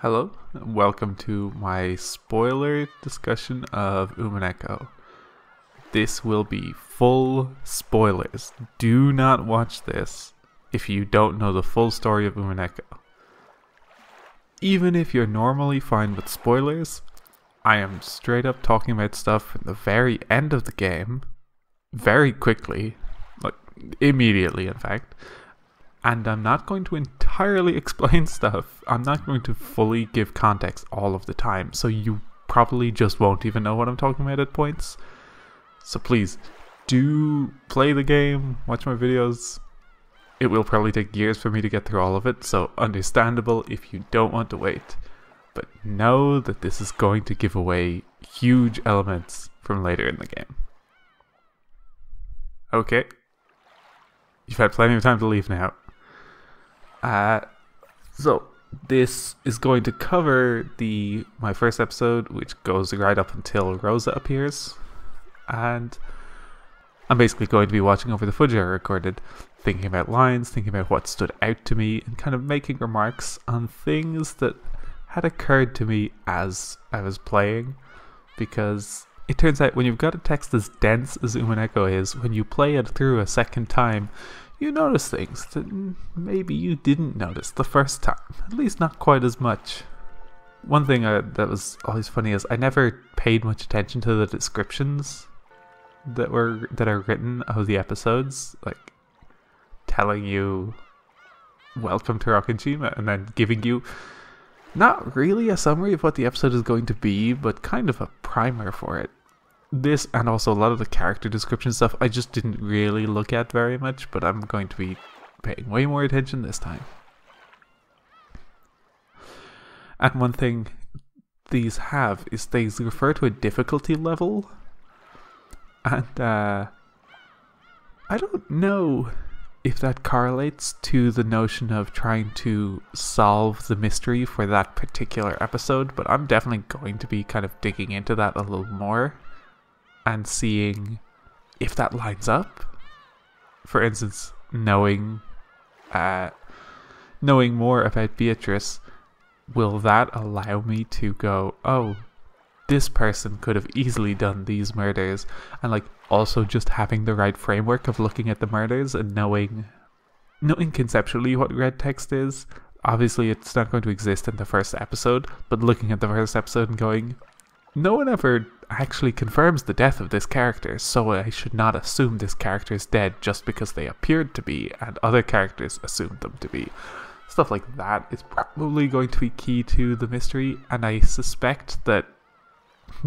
Hello, welcome to my spoiler discussion of Umineko. This will be full spoilers. Do not watch this if you don't know the full story of Umineko. Even if you're normally fine with spoilers, I am straight up talking about stuff from the very end of the game, very quickly, like immediately, in fact. And I'm not going to entirely explain stuff. I'm not going to fully give context all of the time, so you probably just won't even know what I'm talking about at points. So please, do play the game, watch my videos. It will probably take years for me to get through all of it, so understandable if you don't want to wait. But know that this is going to give away huge elements from later in the game. Okay. You've had plenty of time to leave now. Uh, so this is going to cover the my first episode, which goes right up until Rosa appears, and I'm basically going to be watching over the footage. I recorded, thinking about lines, thinking about what stood out to me, and kind of making remarks on things that had occurred to me as I was playing, because it turns out when you've got a text as dense as Umineko is, when you play it through a second time, you notice things that maybe you didn't notice the first time, at least not quite as much. One thing uh, that was always funny is I never paid much attention to the descriptions that were that are written of the episodes, like telling you welcome to Rokkenjima and then giving you not really a summary of what the episode is going to be, but kind of a primer for it this and also a lot of the character description stuff I just didn't really look at very much, but I'm going to be paying way more attention this time. And one thing these have is they refer to a difficulty level. And uh, I don't know if that correlates to the notion of trying to solve the mystery for that particular episode, but I'm definitely going to be kind of digging into that a little more and seeing if that lines up. For instance, knowing uh, knowing more about Beatrice, will that allow me to go, oh, this person could have easily done these murders, and like also just having the right framework of looking at the murders and knowing knowing conceptually what red text is. Obviously, it's not going to exist in the first episode, but looking at the first episode and going, no one ever actually confirms the death of this character, so I should not assume this character is dead just because they appeared to be and other characters assumed them to be. Stuff like that is probably going to be key to the mystery, and I suspect that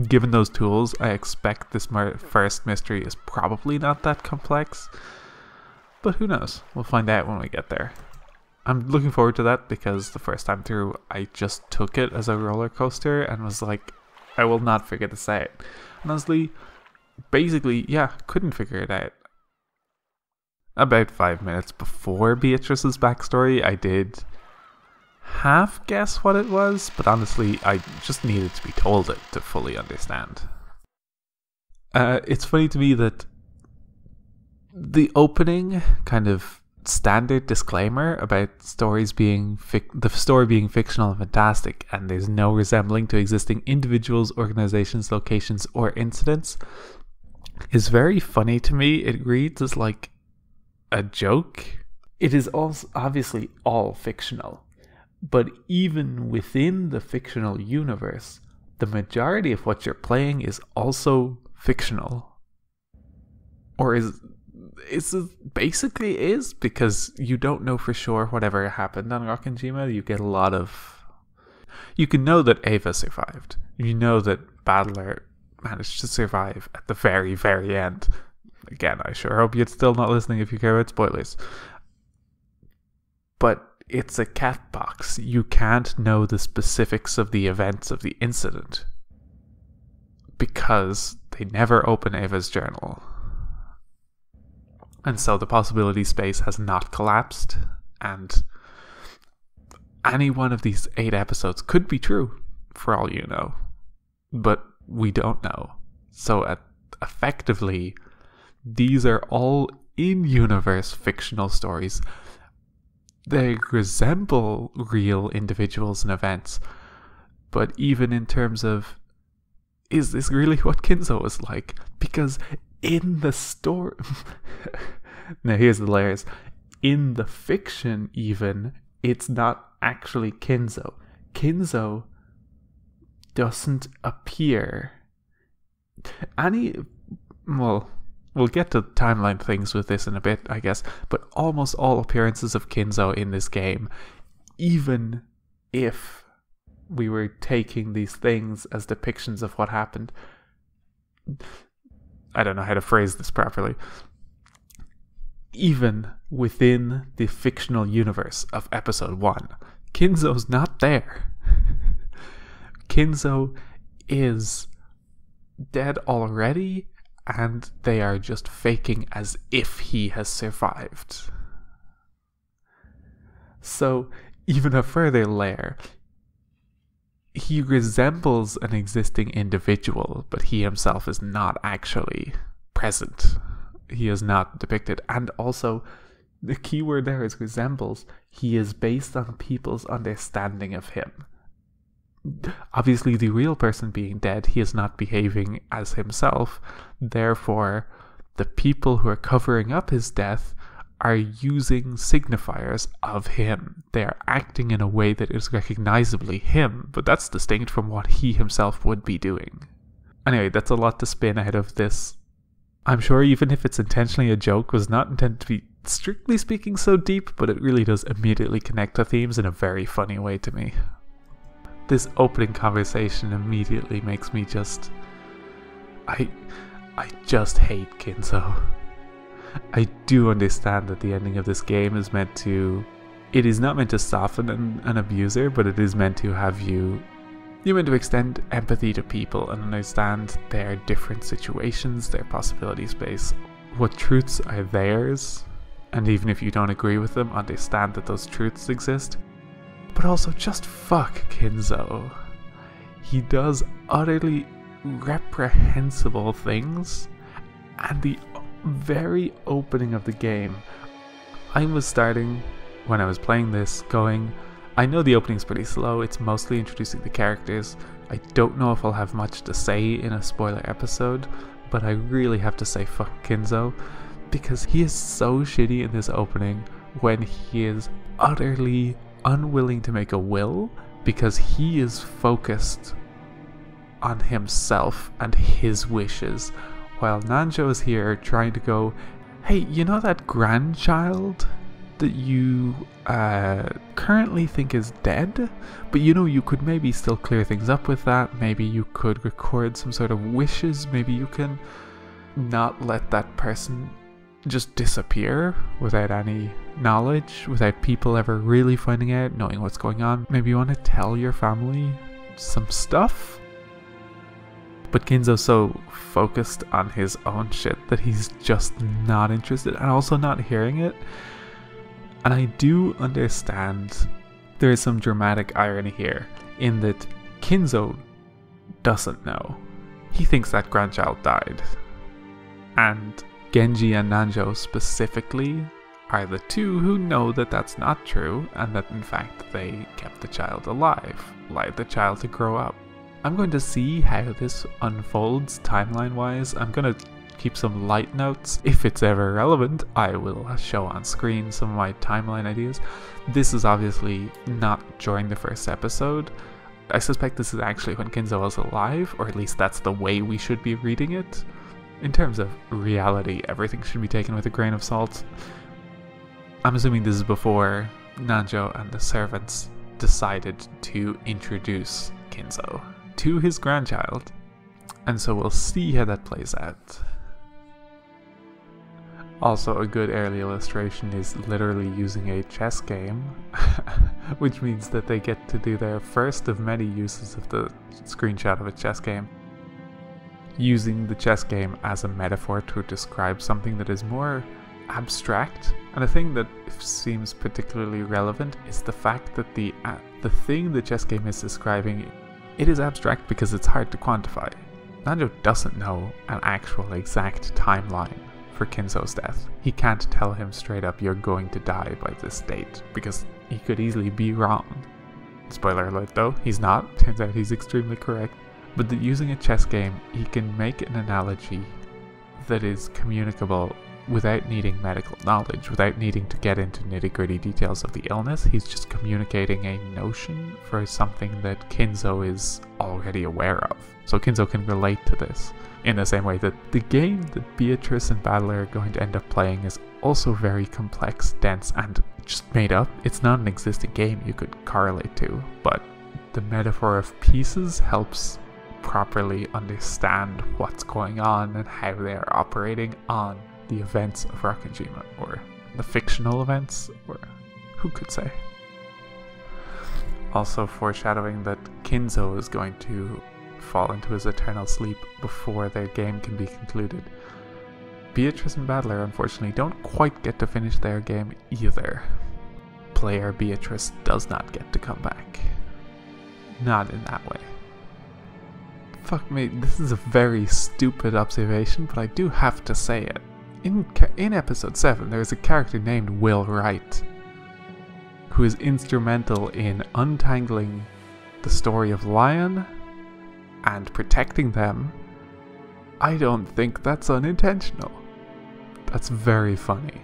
given those tools, I expect this first mystery is probably not that complex. But who knows? We'll find out when we get there. I'm looking forward to that because the first time through, I just took it as a roller coaster and was like, I will not figure this out. honestly, basically, yeah, couldn't figure it out. About five minutes before Beatrice's backstory, I did half guess what it was, but honestly, I just needed to be told it to fully understand. Uh, it's funny to me that the opening kind of standard disclaimer about stories being fic- the story being fictional and fantastic and there's no resembling to existing individuals organizations locations or incidents is very funny to me. It reads as like a joke. It is also obviously all fictional but even within the fictional universe the majority of what you're playing is also fictional. Or is it's basically is because you don't know for sure whatever happened on Rokkenjima. You get a lot of. You can know that Eva survived. You know that Battler managed to survive at the very, very end. Again, I sure hope you're still not listening if you care about spoilers. But it's a cat box. You can't know the specifics of the events of the incident because they never open Eva's journal. And so the possibility space has not collapsed, and any one of these eight episodes could be true, for all you know. But we don't know. So, at, effectively, these are all in universe fictional stories. They resemble real individuals and events, but even in terms of is this really what Kinzo was like? Because in the story. now, here's the layers. In the fiction, even, it's not actually Kinzo. Kinzo doesn't appear. Any. Well, we'll get to timeline things with this in a bit, I guess, but almost all appearances of Kinzo in this game, even if we were taking these things as depictions of what happened. I don't know how to phrase this properly. Even within the fictional universe of episode 1, Kinzo's not there. Kinzo is dead already, and they are just faking as if he has survived. So, even a further layer, he resembles an existing individual, but he himself is not actually present. He is not depicted. And also, the key word there is resembles. He is based on people's understanding of him. Obviously, the real person being dead, he is not behaving as himself. Therefore, the people who are covering up his death are using signifiers of him. They are acting in a way that is recognizably him, but that's distinct from what he himself would be doing. Anyway, that's a lot to spin ahead of this. I'm sure even if it's intentionally a joke, was not intended to be strictly speaking so deep, but it really does immediately connect to themes in a very funny way to me. This opening conversation immediately makes me just I I just hate Kinzo. I do understand that the ending of this game is meant to. It is not meant to soften an, an abuser, but it is meant to have you. You're meant to extend empathy to people and understand their different situations, their possibility space, what truths are theirs, and even if you don't agree with them, understand that those truths exist. But also, just fuck Kinzo. He does utterly reprehensible things, and the very opening of the game, I was starting when I was playing this going, I know the opening's pretty slow, it's mostly introducing the characters. I don't know if I'll have much to say in a spoiler episode, but I really have to say fuck Kinzo because he is so shitty in this opening when he is utterly unwilling to make a will because he is focused on himself and his wishes while Nanjo is here trying to go, hey, you know that grandchild that you uh, currently think is dead? But you know, you could maybe still clear things up with that. Maybe you could record some sort of wishes. Maybe you can not let that person just disappear without any knowledge, without people ever really finding out, knowing what's going on. Maybe you want to tell your family some stuff? But Kinzo's so focused on his own shit that he's just not interested and also not hearing it. And I do understand there is some dramatic irony here in that Kinzo doesn't know. He thinks that grandchild died. And Genji and Nanjo specifically are the two who know that that's not true and that in fact they kept the child alive, allowed the child to grow up. I'm going to see how this unfolds timeline wise. I'm going to keep some light notes. If it's ever relevant, I will show on screen some of my timeline ideas. This is obviously not during the first episode. I suspect this is actually when Kinzo was alive, or at least that's the way we should be reading it. In terms of reality, everything should be taken with a grain of salt. I'm assuming this is before Nanjo and the servants decided to introduce Kinzo to his grandchild. And so we'll see how that plays out. Also, a good early illustration is literally using a chess game, which means that they get to do their first of many uses of the screenshot of a chess game. Using the chess game as a metaphor to describe something that is more abstract. And a thing that seems particularly relevant is the fact that the uh, the thing the chess game is describing it is abstract because it's hard to quantify. Nanjo doesn't know an actual exact timeline for Kinzo's death. He can't tell him straight up you're going to die by this date because he could easily be wrong. Spoiler alert though, he's not. Turns out he's extremely correct. But using a chess game, he can make an analogy that is communicable without needing medical knowledge, without needing to get into nitty gritty details of the illness. He's just communicating a notion for something that Kinzo is already aware of. So Kinzo can relate to this in the same way that the game that Beatrice and Battler are going to end up playing is also very complex, dense, and just made up. It's not an existing game you could correlate to, but the metaphor of pieces helps properly understand what's going on and how they are operating on the events of Rokkenjima, or the fictional events, or who could say. Also foreshadowing that Kinzo is going to fall into his eternal sleep before their game can be concluded. Beatrice and Battler unfortunately don't quite get to finish their game either. Player Beatrice does not get to come back. Not in that way. Fuck me, this is a very stupid observation, but I do have to say it. In, in episode 7, there is a character named Will Wright, who is instrumental in untangling the story of Lion and protecting them. I don't think that's unintentional. That's very funny.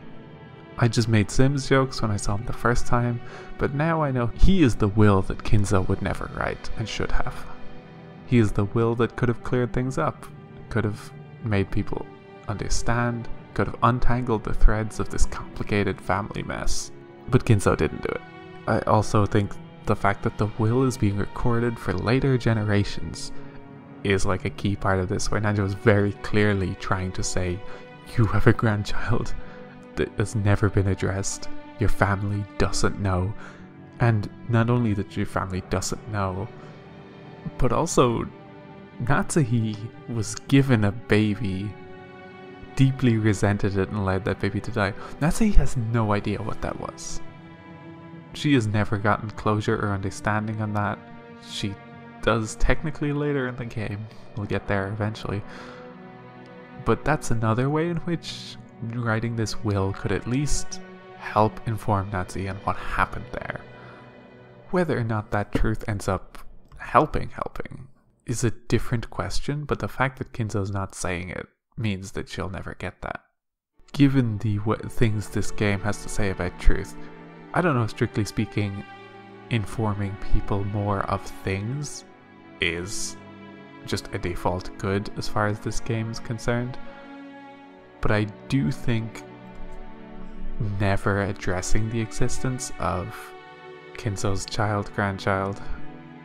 I just made Sims jokes when I saw him the first time, but now I know he is the will that Kinzo would never write and should have. He is the will that could have cleared things up, could have made people understand, could have untangled the threads of this complicated family mess. But Kinzo didn't do it. I also think the fact that the will is being recorded for later generations is like a key part of this, where Nanjo is very clearly trying to say, You have a grandchild that has never been addressed, your family doesn't know. And not only that your family doesn't know, but also, Natsuhi was given a baby, deeply resented it, and allowed that baby to die. Natsuhi has no idea what that was. She has never gotten closure or understanding on that. She does technically later in the game. We'll get there eventually. But that's another way in which writing this will could at least help inform Natsuhi on what happened there. Whether or not that truth ends up helping helping is a different question, but the fact that Kinzo's not saying it means that she'll never get that. Given the things this game has to say about truth, I don't know, strictly speaking, informing people more of things is just a default good as far as this game is concerned. But I do think never addressing the existence of Kinzo's child, grandchild,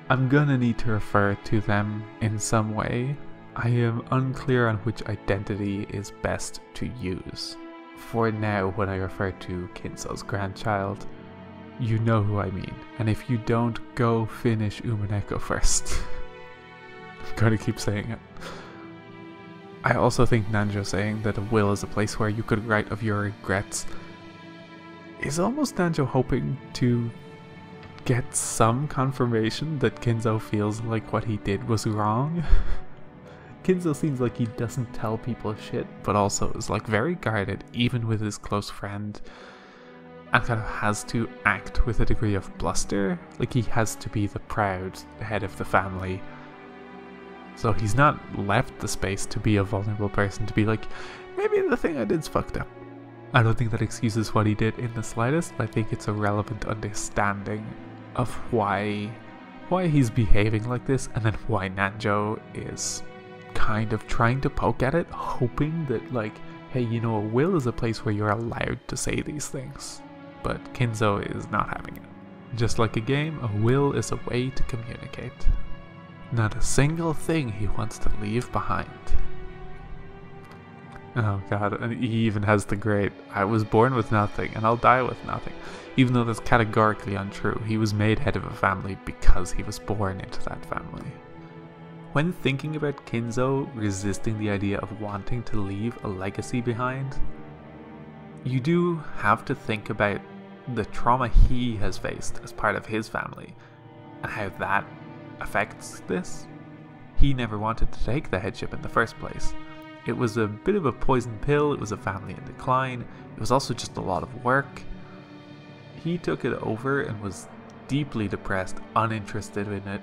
I'm gonna need to refer to them in some way. I am unclear on which identity is best to use. For now, when I refer to Kinzo's grandchild, you know who I mean. And if you don't, go finish Umineko first. I'm gonna keep saying it. I also think Nanjo saying that a will is a place where you could write of your regrets is almost Nanjo hoping to get some confirmation that Kinzo feels like what he did was wrong. Kinzo seems like he doesn't tell people shit, but also is like very guarded, even with his close friend, and kind of has to act with a degree of bluster. Like he has to be the proud head of the family. So he's not left the space to be a vulnerable person, to be like, maybe the thing I did's fucked up. I don't think that excuses what he did in the slightest, but I think it's a relevant understanding of why why he's behaving like this and then why Nanjo is kind of trying to poke at it, hoping that like, hey, you know, a will is a place where you're allowed to say these things. But Kinzo is not having it. Just like a game, a will is a way to communicate. Not a single thing he wants to leave behind. Oh god, and he even has the great, I was born with nothing and I'll die with nothing. Even though that's categorically untrue, he was made head of a family because he was born into that family. When thinking about Kinzo resisting the idea of wanting to leave a legacy behind, you do have to think about the trauma he has faced as part of his family and how that affects this. He never wanted to take the headship in the first place. It was a bit of a poison pill, it was a family in decline, it was also just a lot of work, he took it over and was deeply depressed, uninterested in it.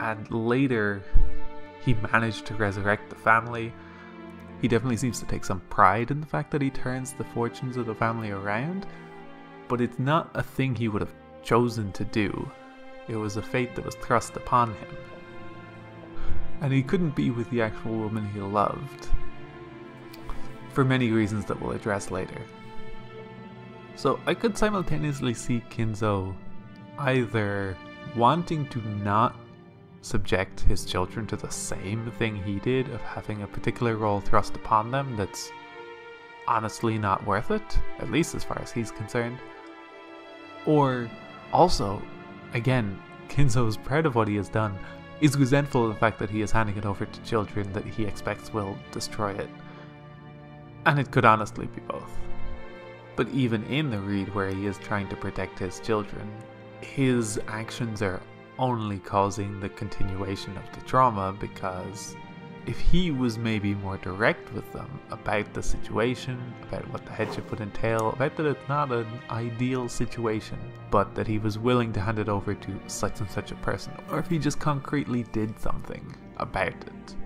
And later, he managed to resurrect the family. He definitely seems to take some pride in the fact that he turns the fortunes of the family around, but it's not a thing he would have chosen to do. It was a fate that was thrust upon him. And he couldn't be with the actual woman he loved. For many reasons that we'll address later. So I could simultaneously see Kinzo either wanting to not subject his children to the same thing he did of having a particular role thrust upon them that's honestly not worth it, at least as far as he's concerned. Or also, again, Kinzo is proud of what he has done, is resentful of the fact that he is handing it over to children that he expects will destroy it. And it could honestly be both. But even in the read where he is trying to protect his children, his actions are only causing the continuation of the trauma because if he was maybe more direct with them about the situation, about what the headship would entail, about that it's not an ideal situation, but that he was willing to hand it over to such and such a person, or if he just concretely did something about it,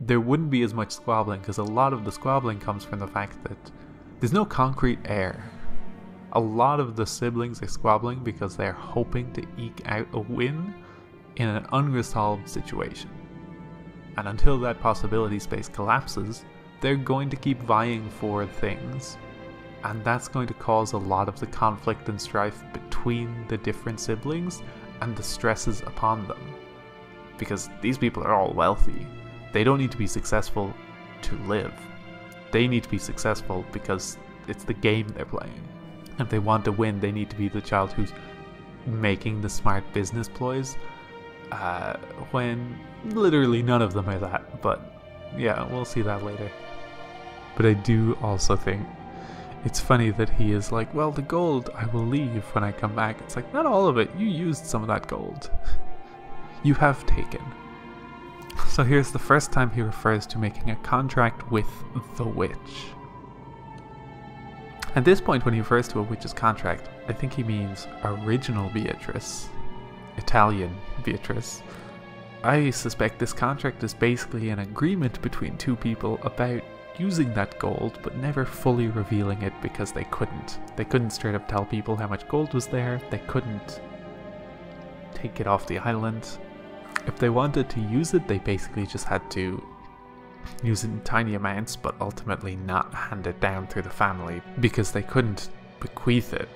there wouldn't be as much squabbling because a lot of the squabbling comes from the fact that there's no concrete heir a lot of the siblings are squabbling because they're hoping to eke out a win in an unresolved situation. And until that possibility space collapses, they're going to keep vying for things. And that's going to cause a lot of the conflict and strife between the different siblings and the stresses upon them. Because these people are all wealthy. They don't need to be successful to live. They need to be successful because it's the game they're playing. If they want to win, they need to be the child who's making the smart business ploys. Uh, when literally none of them are that, but yeah, we'll see that later. But I do also think it's funny that he is like, well, the gold I will leave when I come back. It's like, not all of it. You used some of that gold. you have taken. So here's the first time he refers to making a contract with the witch. At this point, when he refers to a witch's contract, I think he means original Beatrice, Italian Beatrice. I suspect this contract is basically an agreement between two people about using that gold, but never fully revealing it because they couldn't. They couldn't straight up tell people how much gold was there, they couldn't take it off the island. If they wanted to use it, they basically just had to using tiny amounts but ultimately not hand it down through the family because they couldn't bequeath it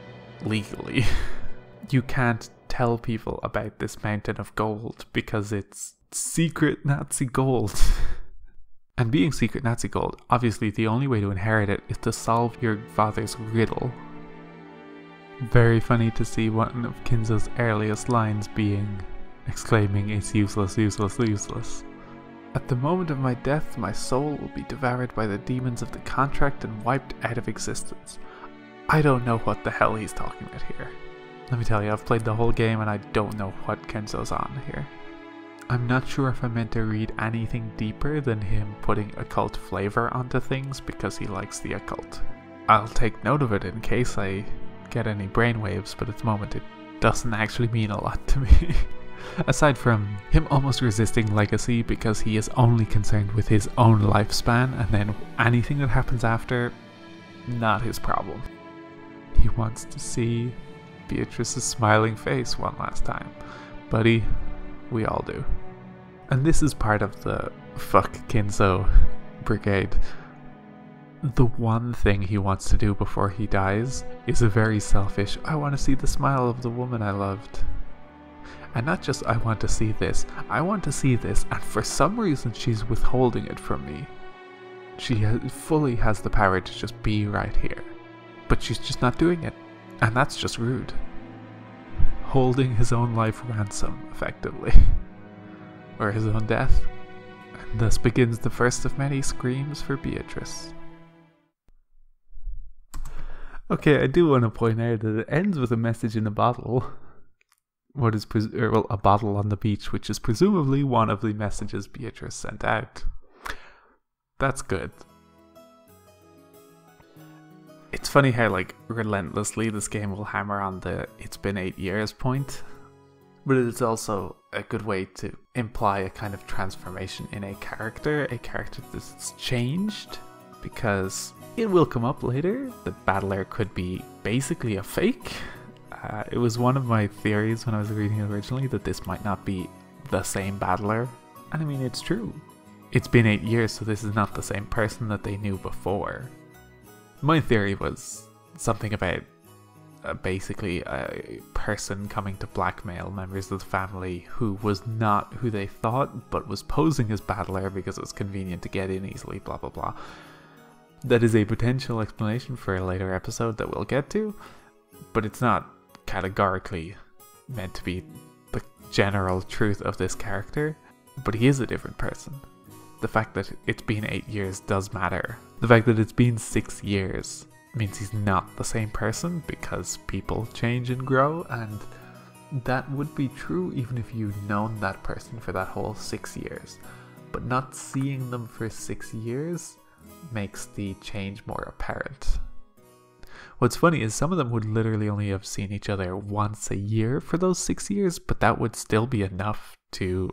legally. you can't tell people about this mountain of gold because it's secret Nazi gold. and being secret Nazi gold, obviously the only way to inherit it is to solve your father's riddle. Very funny to see one of Kinzo's earliest lines being exclaiming, It's useless, useless, useless. At the moment of my death, my soul will be devoured by the demons of the contract and wiped out of existence. I don't know what the hell he's talking about here. Let me tell you, I've played the whole game and I don't know what Kinzo's on here. I'm not sure if I'm meant to read anything deeper than him putting occult flavor onto things because he likes the occult. I'll take note of it in case I get any brainwaves, but at the moment it doesn't actually mean a lot to me. Aside from him almost resisting legacy because he is only concerned with his own lifespan and then anything that happens after, not his problem. He wants to see Beatrice's smiling face one last time. Buddy, we all do. And this is part of the fuck Kinzo brigade. The one thing he wants to do before he dies is a very selfish, I want to see the smile of the woman I loved. And not just I want to see this, I want to see this, and for some reason she's withholding it from me. She fully has the power to just be right here. But she's just not doing it. And that's just rude. Holding his own life ransom, effectively. or his own death. And thus begins the first of many screams for Beatrice. Okay, I do want to point out that it ends with a message in a bottle what is pres- or, well, a bottle on the beach, which is presumably one of the messages Beatrice sent out. That's good. it's funny how like relentlessly this game will hammer on the it's been eight years point but it's also a good way to imply a kind of transformation in a character a character that's changed because it will come up later that battler could be basically a fake uh, it was one of my theories when i was reading originally that this might not be the same battler. And i mean it's true. It's been eight years so this is not the same person that they knew before. My theory was something about uh, basically a person coming to blackmail members of the family who was not who they thought, but was posing as Battler because it was convenient to get in easily, blah blah blah. That is a potential explanation for a later episode that we'll get to, but it's not categorically meant to be the general truth of this character, but he is a different person. The fact that it's been eight years does matter the fact that it's been six years means he's not the same person because people change and grow, and that would be true even if you'd known that person for that whole six years. But not seeing them for six years makes the change more apparent. What's funny is some of them would literally only have seen each other once a year for those six years, but that would still be enough to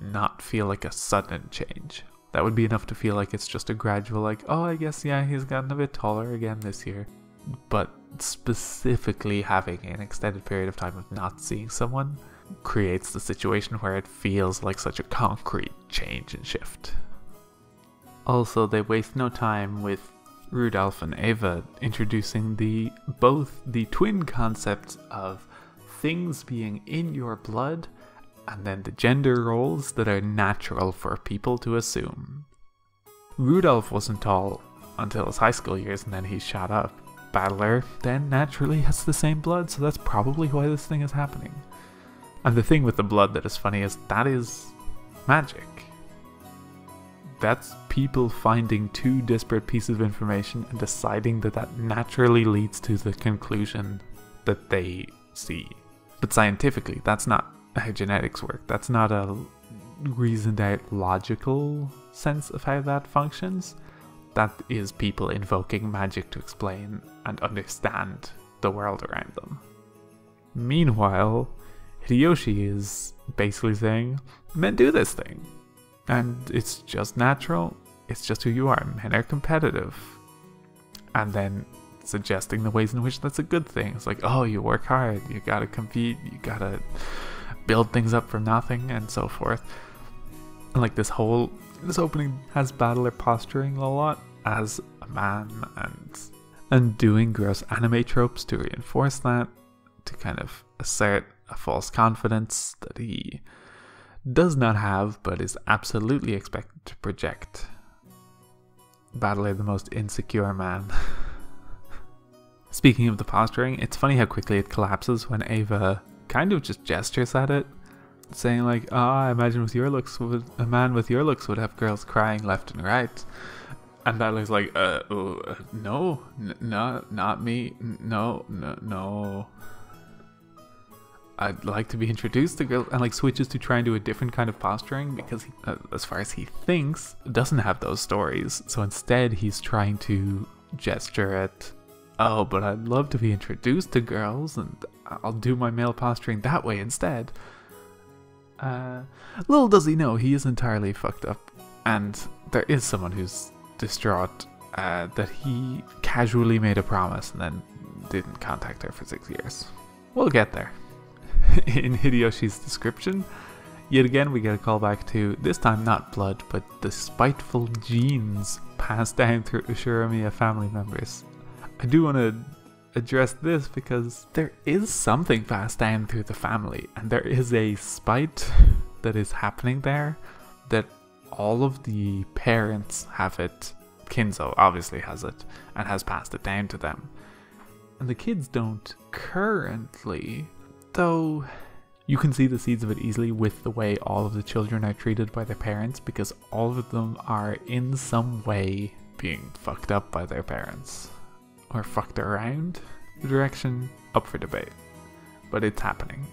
not feel like a sudden change that would be enough to feel like it's just a gradual, like, oh, I guess, yeah, he's gotten a bit taller again this year. But specifically having an extended period of time of not seeing someone creates the situation where it feels like such a concrete change and shift. Also, they waste no time with Rudolph and Eva introducing the both the twin concepts of things being in your blood and then the gender roles that are natural for people to assume. Rudolph wasn't tall until his high school years and then he shot up. Battler then naturally has the same blood, so that's probably why this thing is happening. And the thing with the blood that is funny is that is magic. That's people finding two disparate pieces of information and deciding that that naturally leads to the conclusion that they see. But scientifically, that's not how genetics work. That's not a reasoned out logical sense of how that functions. That is people invoking magic to explain and understand the world around them. Meanwhile, Hideyoshi is basically saying, Men do this thing. And it's just natural, it's just who you are. Men are competitive. And then suggesting the ways in which that's a good thing. It's like, oh, you work hard, you gotta compete, you gotta build things up from nothing and so forth. And like this whole this opening has battler posturing a lot as a man and and doing gross anime tropes to reinforce that, to kind of assert a false confidence that he does not have but is absolutely expected to project. Battler the most insecure man. Speaking of the posturing, it's funny how quickly it collapses when Eva kind of just gestures at it, saying like, "Ah, oh, I imagine with your looks, a man with your looks would have girls crying left and right." And looks like, uh, uh no, n- not not me, no, no, no. I'd like to be introduced to girls, and like switches to try and do a different kind of posturing because, he, uh, as far as he thinks, doesn't have those stories. So instead, he's trying to gesture at oh, but I'd love to be introduced to girls and I'll do my male posturing that way instead. Uh, little does he know, he is entirely fucked up, and there is someone who's distraught uh, that he casually made a promise and then didn't contact her for six years. We'll get there. In Hideyoshi's description, yet again we get a callback to this time not blood, but the spiteful genes passed down through Ushiromiya family members. I do want to address this because there is something passed down through the family, and there is a spite that is happening there that all of the parents have it. Kinzo obviously has it and has passed it down to them. And the kids don't currently, though you can see the seeds of it easily with the way all of the children are treated by their parents because all of them are in some way being fucked up by their parents or fucked around the direction up for debate. But it's happening.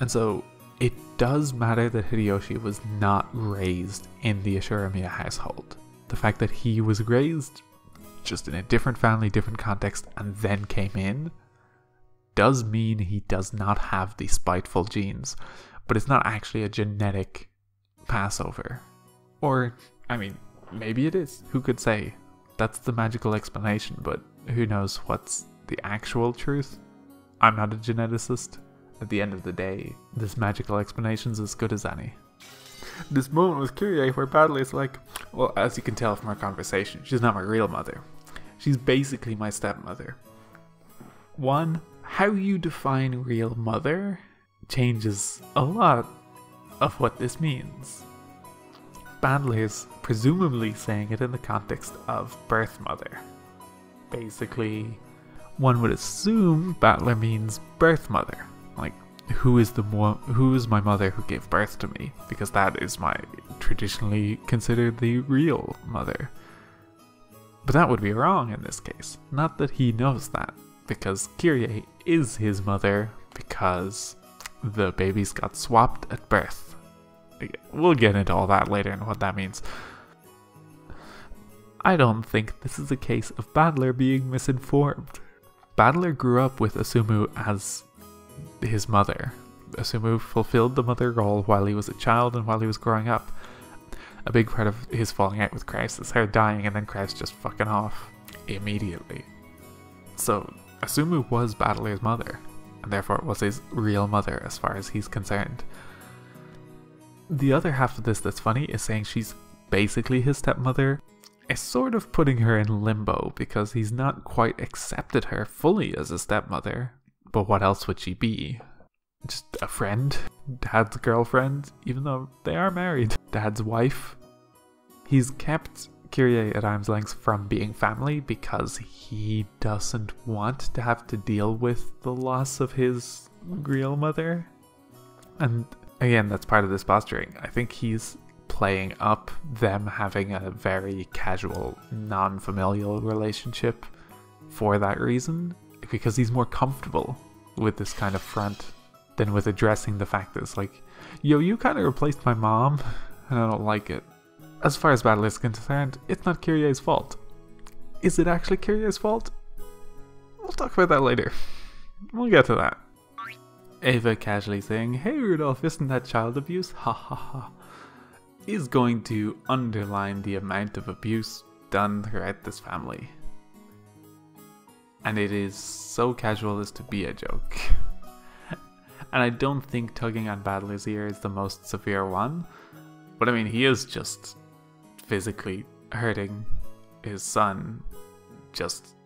And so it does matter that Hideyoshi was not raised in the Ushiromiya household. The fact that he was raised just in a different family, different context, and then came in, does mean he does not have the spiteful genes, but it's not actually a genetic passover. Or, I mean, maybe it is. Who could say? That's the magical explanation, but who knows what's the actual truth? I'm not a geneticist. At the end of the day, this magical explanation's as good as any. This moment with Kyrie where Battler is like, well, as you can tell from our conversation, she's not my real mother. She's basically my stepmother. One, how you define real mother changes a lot of what this means. Battler is presumably saying it in the context of birth mother. Basically, one would assume Battler means birth mother, like who is the mo- who is my mother who gave birth to me because that is my traditionally considered the real mother. But that would be wrong in this case. Not that he knows that, because Kyrie is his mother because the babies got swapped at birth. We'll get into all that later and what that means. I don't think this is a case of Battler being misinformed. Battler grew up with Asumu as his mother. Asumu fulfilled the mother role while he was a child and while he was growing up. A big part of his falling out with Krauss is her dying and then Krauss just fucking off immediately. So Asumu was Battler's mother, and therefore was his real mother as far as he's concerned. The other half of this that's funny is saying she's basically his stepmother is sort of putting her in limbo because he's not quite accepted her fully as a stepmother. But what else would she be? Just a friend? Dad's girlfriend? Even though they are married. Dad's wife? He's kept Kyrie at arm's length from being family because he doesn't want to have to deal with the loss of his real mother. And again, that's part of this posturing. I think he's playing up them having a very casual, non familial relationship for that reason, because he's more comfortable with this kind of front than with addressing the fact that it's like, yo, you kind of replaced my mom, and I don't like it. As far as Battler is concerned, it's not Kyrie's fault. Is it actually Kyrie's fault? We'll talk about that later. We'll get to that. Eva casually saying, Hey Rudolph, isn't that child abuse? Ha ha ha is going to underline the amount of abuse done throughout this family. And it is so casual as to be a joke. and I don't think tugging on Battler's ear is the most severe one. But I mean, he is just physically hurting his son just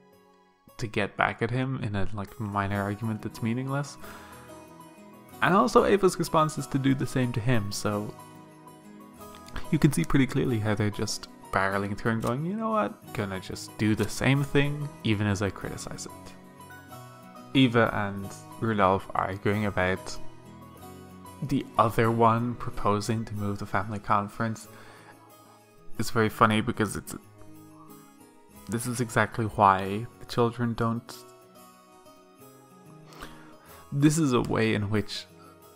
to get back at him in a like minor argument that's meaningless. And also Eva's response is to do the same to him, so you can see pretty clearly how they're just barreling through and going, you know what, gonna just do the same thing even as I criticize it. Eva and Rudolph arguing about the other one proposing to move the family conference is very funny because it's this is exactly why the children don't this is a way in which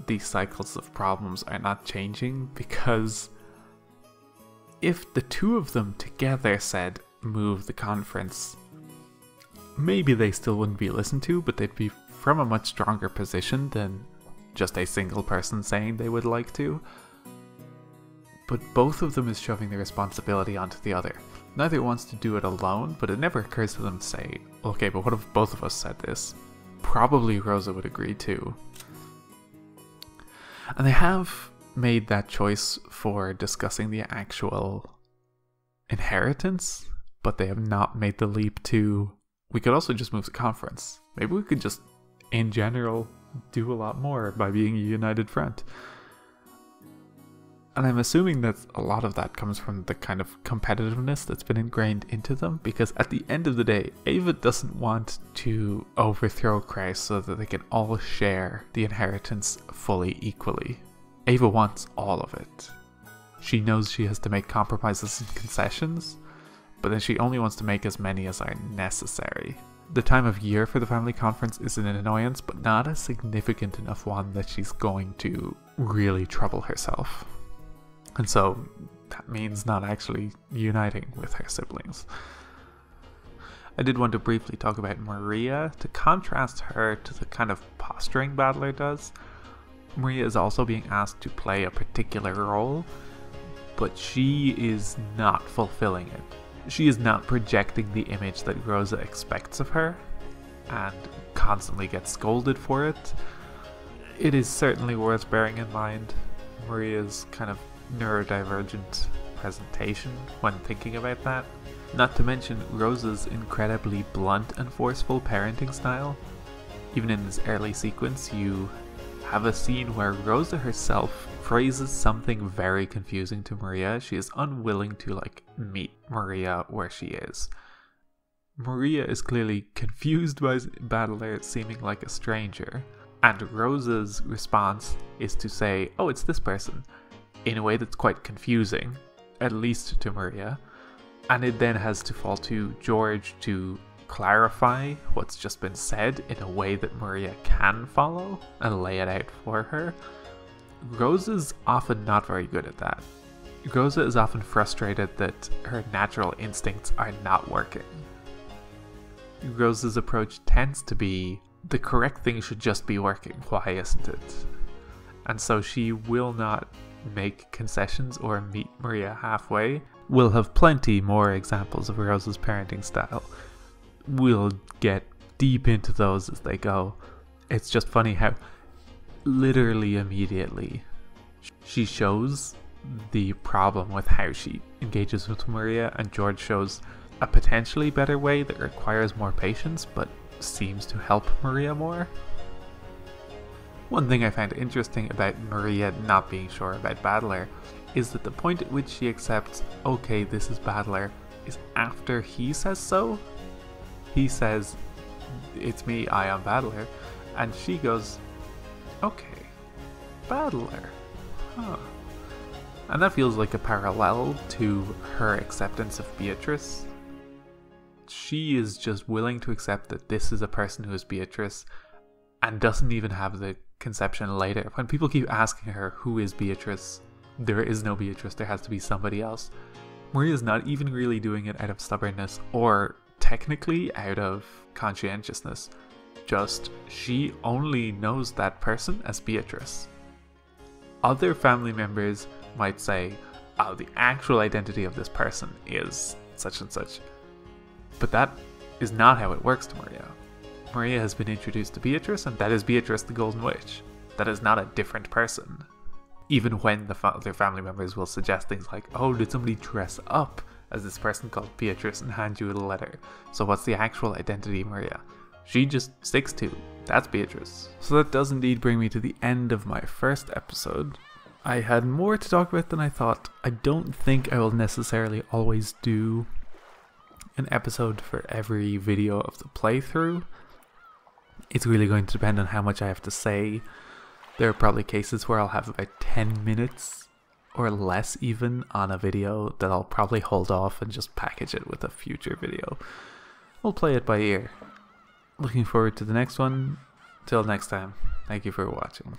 these cycles of problems are not changing because if the two of them together said move the conference, maybe they still wouldn't be listened to, but they'd be from a much stronger position than just a single person saying they would like to. But both of them is shoving the responsibility onto the other. Neither wants to do it alone, but it never occurs to them to say, okay, but what if both of us said this? Probably Rosa would agree too. And they have made that choice for discussing the actual inheritance, but they have not made the leap to. We could also just move the conference. Maybe we could just, in general, do a lot more by being a united front. And I'm assuming that a lot of that comes from the kind of competitiveness that's been ingrained into them, because at the end of the day, Eva doesn't want to overthrow Krauss so that they can all share the inheritance fully equally. Eva wants all of it. She knows she has to make compromises and concessions, but then she only wants to make as many as are necessary. The time of year for the family conference is an annoyance, but not a significant enough one that she's going to really trouble herself. And so that means not actually uniting with her siblings. I did want to briefly talk about Maria to contrast her to the kind of posturing Battler does. Maria is also being asked to play a particular role, but she is not fulfilling it. She is not projecting the image that Rosa expects of her and constantly gets scolded for it. It is certainly worth bearing in mind Maria's kind of neurodivergent presentation when thinking about that. Not to mention Rosa's incredibly blunt and forceful parenting style. Even in this early sequence, you have a scene where Rosa herself phrases something very confusing to Maria. She is unwilling to like meet Maria where she is. Maria is clearly confused by Battler seeming like a stranger, and Rosa's response is to say, "Oh, it's this person," in a way that's quite confusing, at least to Maria. And it then has to fall to George to clarify what's just been said in a way that Maria can follow and lay it out for her. Rosa's often not very good at that. Rosa is often frustrated that her natural instincts are not working. Rosa's approach tends to be the correct thing should just be working, why isn't it? And so she will not make concessions or meet Maria halfway. We'll have plenty more examples of Rosa's parenting style. We'll get deep into those as they go. It's just funny how literally immediately she shows the problem with how she engages with Maria, and George shows a potentially better way that requires more patience but seems to help Maria more. One thing I find interesting about Maria not being sure about Battler is that the point at which she accepts, okay, this is Battler, is after he says so. He says, it's me, I am Battler, and she goes, okay, Battler, huh. And that feels like a parallel to her acceptance of Beatrice. She is just willing to accept that this is a person who is Beatrice and doesn't even have the conception later. When people keep asking her, who is Beatrice? There is no Beatrice, there has to be somebody else. Maria's not even really doing it out of stubbornness or technically out of conscientiousness. Just she only knows that person as Beatrice. Other family members might say, oh, the actual identity of this person is such and such. But that is not how it works to Maria. Maria has been introduced to Beatrice, and that is Beatrice the Golden Witch. That is not a different person. Even when the fa- their family members will suggest things like, oh, did somebody dress up as this person called Beatrice and hand you a letter? So what's the actual identity, Maria? She just sticks to, that's Beatrice. So that does indeed bring me to the end of my first episode. I had more to talk about than I thought. I don't think I will necessarily always do an episode for every video of the playthrough it's really going to depend on how much I have to say. There are probably cases where I'll have about 10 minutes or less even on a video that I'll probably hold off and just package it with a future video. We'll play it by ear. Looking forward to the next one. Till next time, thank you for watching.